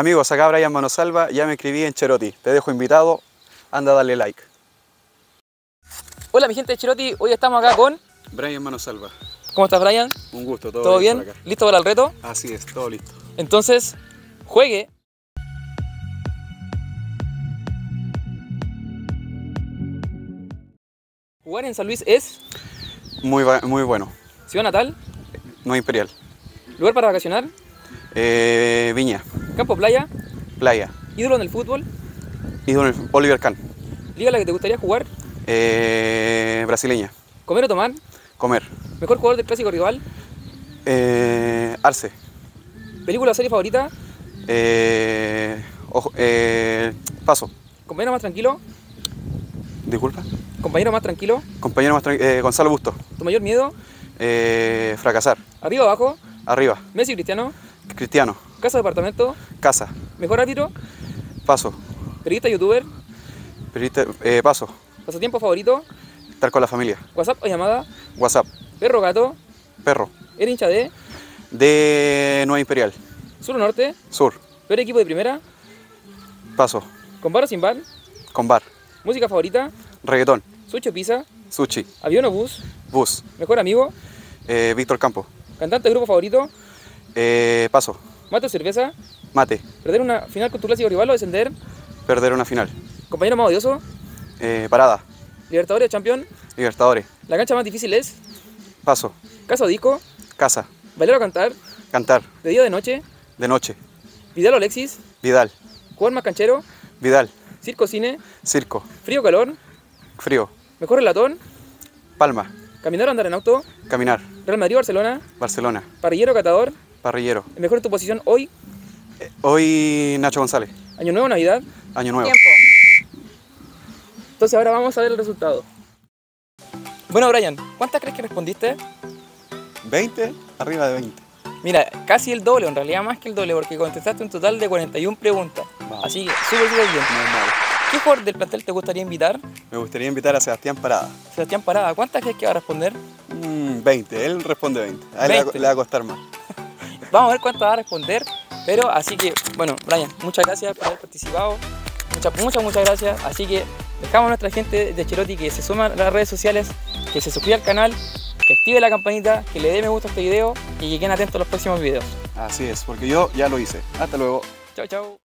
Amigos, acá Brian Manosalva, ya me escribí en Cherotti. Te dejo invitado, anda a darle like. Hola mi gente de Chiroti, hoy estamos acá con... Brian Manosalva, ¿Cómo estás Brian? un gusto, todo, ¿Todo bien bien? por acá. ¿Listo para el reto? Así es, todo listo. Entonces, juegue. Jugar en San Luis es Muy, muy bueno. ciudad natal, No imperial. lugar para vacacionar, Eh, Viña, campo playa, playa. ídolo en el fútbol, Ídolo Oliver Kahn. liga la que te gustaría jugar, Eh, brasileña. comer o tomar, Comer. mejor jugador del clásico rival, Eh, Arce. película o serie favorita, Eh, ojo- eh, paso. compañero más tranquilo, Disculpa. compañero más tranquilo, Compañero más tran- eh, Gonzalo Busto. tu mayor miedo, Eh, fracasar. arriba o abajo, Arriba. Messi o Cristiano, Cristiano. Casa departamento, Casa. mejor árbitro, Paso. periodista youtuber, Periodista- eh, paso. pasatiempo favorito, Estar con la familia. WhatsApp o llamada, WhatsApp. perro o gato, Perro. eres hincha de, De Nueva Imperial. sur o norte, Sur. peor equipo de primera, Paso. con bar o sin bar, Con bar. música favorita, Reggaetón. sushi o pizza, Sushi. avión o bus, Bus. mejor amigo, Eh, Víctor Campo. cantante o grupo favorito, Eh, paso. Mate o cerveza, Mate. perder una final con tu clásico rival o descender, Perder una final. compañero más odioso, Eh, parada. libertadores o champion, Libertadores. la cancha más difícil es, Paso. casa o disco, Casa. bailar o cantar, Cantar. de día o de noche, De noche. Vidal o Alexis, Vidal. jugar más canchero, Vidal. circo o cine, Circo. frío o calor, Frío. mejor relatón, Palma. caminar o andar en auto, Caminar. Real Madrid o Barcelona, Barcelona. parrillero o catador, Parrillero. el mejor tu posición hoy, Hoy Nacho González. año nuevo, Navidad. Año nuevo. Entonces ahora vamos a ver el resultado. Bueno, Brian, ¿cuántas crees que respondiste? 20. Arriba de 20. Mira, casi el doble, en realidad más que el doble, porque contestaste un total de 41 preguntas. Así que súper, súper bien. ¿Qué jugador del plantel te gustaría invitar? Me gustaría invitar a Sebastián Parada. Sebastián Parada, ¿cuántas crees que va a responder? Mm, 20. Él responde 20. A él le va- 20. le va a costar más. Vamos a ver cuántas va a responder. Pero así que, bueno, Brian, muchas gracias por haber participado. Muchas, muchas, muchas gracias. Así que dejamos a nuestra gente de Cherotti que se suma a las redes sociales, que se suscriba al canal, que active la campanita, que le dé me gusta a este video y que queden atentos a los próximos videos. Así es, porque yo ya lo hice. Hasta luego. Chao, chao.